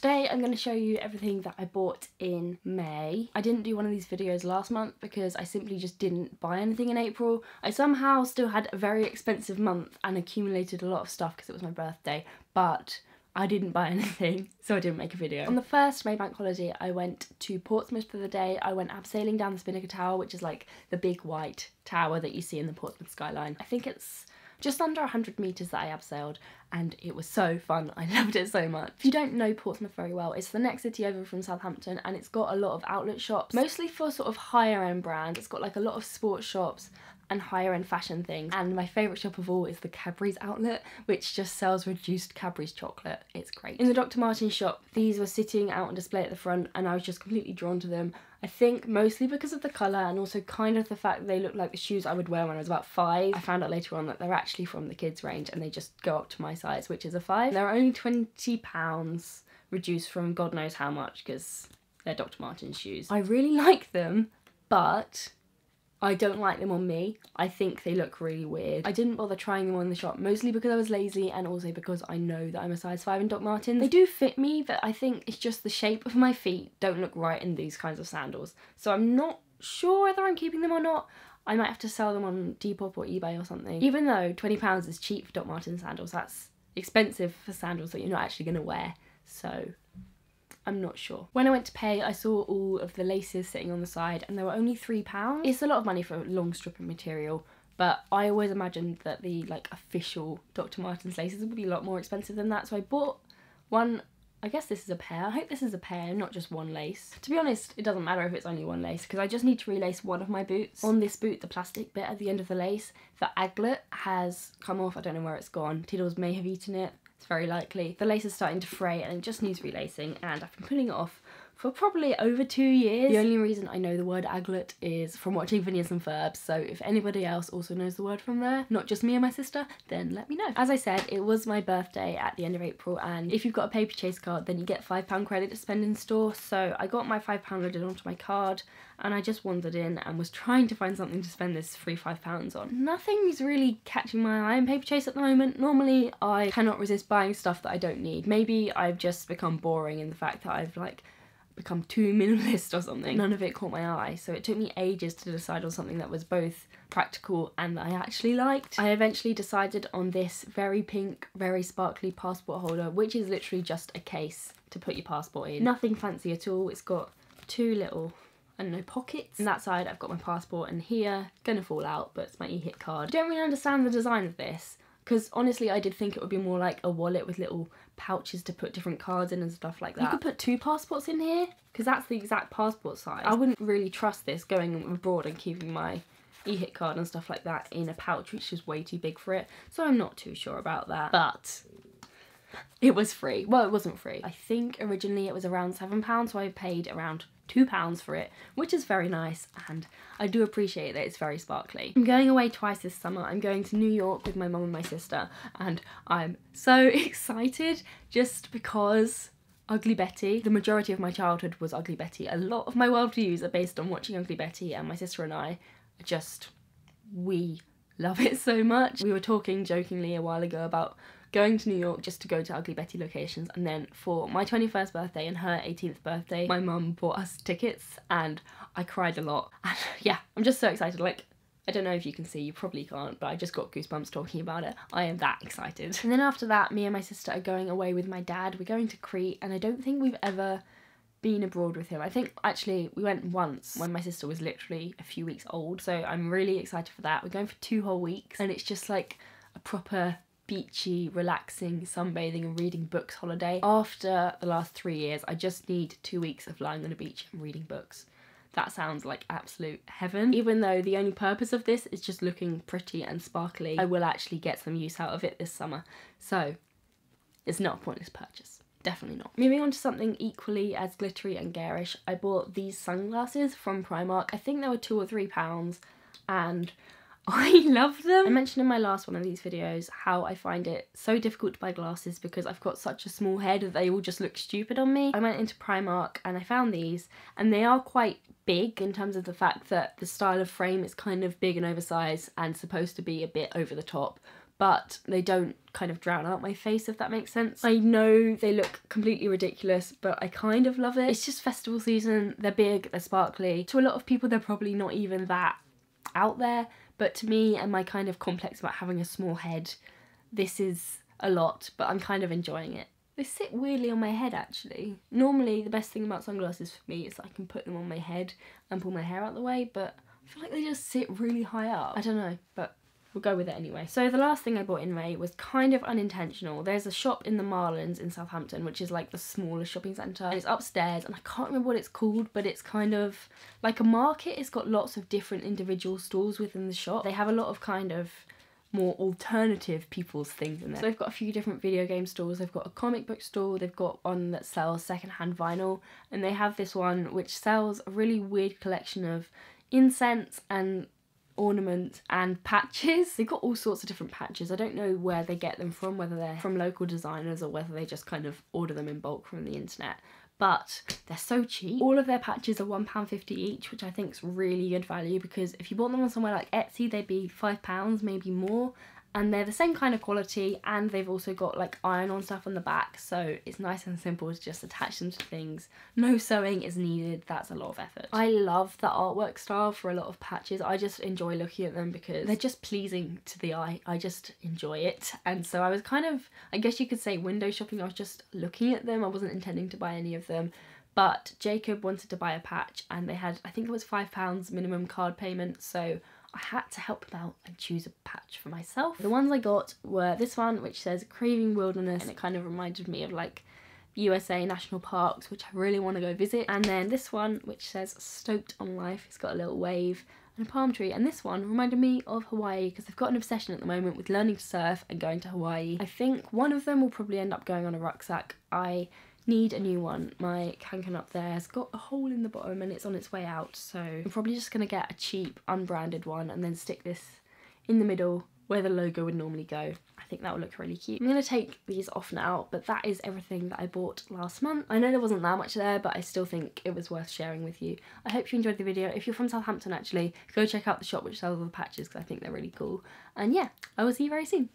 Today I'm going to show you everything that I bought in May. I didn't do one of these videos last month because I simply just didn't buy anything in April. I somehow still had a very expensive month and accumulated a lot of stuff because it was my birthday, but I didn't buy anything, so I didn't make a video. On the first May bank holiday, I went to Portsmouth for the day. I went abseiling down the Spinnaker Tower, which is like the big white tower that you see in the Portsmouth skyline. I think it's just under 100 metres that I abseiled and it was so fun. I loved it so much. If you don't know Portsmouth very well, it's the next city over from Southampton and it's got a lot of outlet shops, mostly for sort of higher end brands. It's got like a lot of sports shops and higher end fashion things. And my favourite shop of all is the Cadbury's outlet, which just sells reduced Cadbury's chocolate. It's great. In the Dr. Martens shop, these were sitting out on display at the front and I was just completely drawn to them. I think mostly because of the colour and also kind of the fact they look like the shoes I would wear when I was about five. I found out later on that they're actually from the kids range and they just go up to my size, which is a five. They're only £20 reduced from God knows how much because they're Dr. Martens shoes. I really like them, but I don't like them on me. I think they look really weird. I didn't bother trying them on in the shop, mostly because I was lazy and also because I know that I'm a size 5 in Doc Martens. They do fit me, but I think it's just the shape of my feet don't look right in these kinds of sandals. So I'm not sure whether I'm keeping them or not. I might have to sell them on Depop or eBay or something. Even though £20 is cheap for Doc Martens sandals, that's expensive for sandals that you're not actually going to wear. So I'm not sure. When I went to pay, I saw all of the laces sitting on the side and they were only £3. It's a lot of money for long stripping material, but I always imagined that the like official Dr. Martens laces would be a lot more expensive than that. So I bought one I guess this is a pair. I hope this is a pair, not just one lace. To be honest, it doesn't matter if it's only one lace because I just need to relace one of my boots. On this boot, the plastic bit at the end of the lace, the aglet has come off. I don't know where it's gone. Tiddles may have eaten it. It's very likely. The lace is starting to fray and it just needs relacing and I've been putting it off for probably over two years. The only reason I know the word aglet is from watching Phineas and Ferb, so if anybody else also knows the word from there, not just me and my sister, then let me know. As I said, it was my birthday at the end of April, and if you've got a Paperchase card, then you get £5 credit to spend in store, so I got my £5 loaded onto my card, and I just wandered in and was trying to find something to spend this free £5 on. Nothing's really catching my eye in Paperchase at the moment. Normally, I cannot resist buying stuff that I don't need. Maybe I've just become boring in the fact that I've like become too minimalist or something. None of it caught my eye, so it took me ages to decide on something that was both practical and that I actually liked. I eventually decided on this very pink, very sparkly passport holder, which is literally just a case to put your passport in. Nothing fancy at all. It's got two little and don't pockets. On that side I've got my passport and here, gonna fall out, but it's my EHIC card. I don't really understand the design of this because honestly I did think it would be more like a wallet with little pouches to put different cards in and stuff like that. You could put two passports in here because that's the exact passport size. I wouldn't really trust this going abroad and keeping my EHIC card and stuff like that in a pouch which is way too big for it so I'm not too sure about that but it was free well it wasn't free I think originally it was around seven pounds so I paid around £2 for it, which is very nice and I do appreciate that it's very sparkly. I'm going away twice this summer. I'm going to New York with my mum and my sister and I'm so excited just because Ugly Betty. The majority of my childhood was Ugly Betty. A lot of my worldviews are based on watching Ugly Betty and my sister and I just, we love it so much. We were talking jokingly a while ago about going to New York just to go to Ugly Betty locations and then for my 21st birthday and her 18th birthday my mum bought us tickets and I cried a lot and yeah I'm just so excited like I don't know if you can see, you probably can't, but I just got goosebumps talking about it. I am that excited. And then after that, me and my sister are going away with my dad. We're going to Crete, and I don't think we've ever been abroad with him. I think actually we went once when my sister was literally a few weeks old, so I'm really excited for that. We're going for two whole weeks, and it's just like a proper beachy, relaxing, sunbathing and reading books holiday. After the last three years, I just need two weeks of lying on a beach and reading books. That sounds like absolute heaven. Even though the only purpose of this is just looking pretty and sparkly, I will actually get some use out of it this summer. So it's not a pointless purchase. Definitely not. Moving on to something equally as glittery and garish, I bought these sunglasses from Primark. I think they were two or three pounds and I love them. I mentioned in my last one of these videos how I find it so difficult to buy glasses because I've got such a small head that they all just look stupid on me. I went into Primark and I found these and they are quite big in terms of the fact that the style of frame is kind of big and oversized and supposed to be a bit over the top but they don't kind of drown out my face if that makes sense. I know they look completely ridiculous, but I kind of love it. It's just festival season, they're big, they're sparkly. To a lot of people they're probably not even that out there, but to me and my kind of complex about having a small head, this is a lot, but I'm kind of enjoying it. They sit weirdly on my head actually. Normally the best thing about sunglasses for me is I can put them on my head and pull my hair out the way, but I feel like they just sit really high up. I don't know, but we'll go with it anyway. So the last thing I bought in May was kind of unintentional. There's a shop in the Marlands in Southampton, which is like the smallest shopping centre. It's upstairs and I can't remember what it's called, but it's kind of like a market. It's got lots of different individual stalls within the shop. They have a lot of kind of more alternative people's things in there. So they've got a few different video game stores. They've got a comic book store. They've got one that sells secondhand vinyl. And they have this one which sells a really weird collection of incense and ornaments and patches. They've got all sorts of different patches. I don't know where they get them from, whether they're from local designers or whether they just kind of order them in bulk from the internet. But they're so cheap. All of their patches are £1.50 each, which I think is really good value because if you bought them on somewhere like Etsy, they'd be £5, maybe more and they're the same kind of quality and they've also got like iron on stuff on the back so it's nice and simple to just attach them to things. No sewing is needed that's a lot of effort. I love the artwork style for a lot of patches. I just enjoy looking at them because they're just pleasing to the eye. I just enjoy it. And so i was kind of i guess you could say window shopping i was just looking at them. I wasn't intending to buy any of them. But jacob wanted to buy a patch and they had i think it was five pounds minimum card payment. So I had to help him out and choose a patch for myself. The ones I got were this one, which says Craving Wilderness, and it kind of reminded me of like USA national parks, which I really want to go visit. And then this one, which says Stoked on Life, it's got a little wave and a palm tree. And this one reminded me of Hawaii because I've got an obsession at the moment with learning to surf and going to Hawaii. I think one of them will probably end up going on a rucksack. I need a new one. My Kanken up there has got a hole in the bottom and it's on its way out so I'm probably just going to get a cheap unbranded one and then stick this in the middle where the logo would normally go. I think that would look really cute. I'm going to take these off now, but that is everything that I bought last month. I know there wasn't that much there, but I still think it was worth sharing with you. I hope you enjoyed the video. If you're from Southampton, actually, go check out the shop which sells all the patches because I think they're really cool. And yeah, I will see you very soon.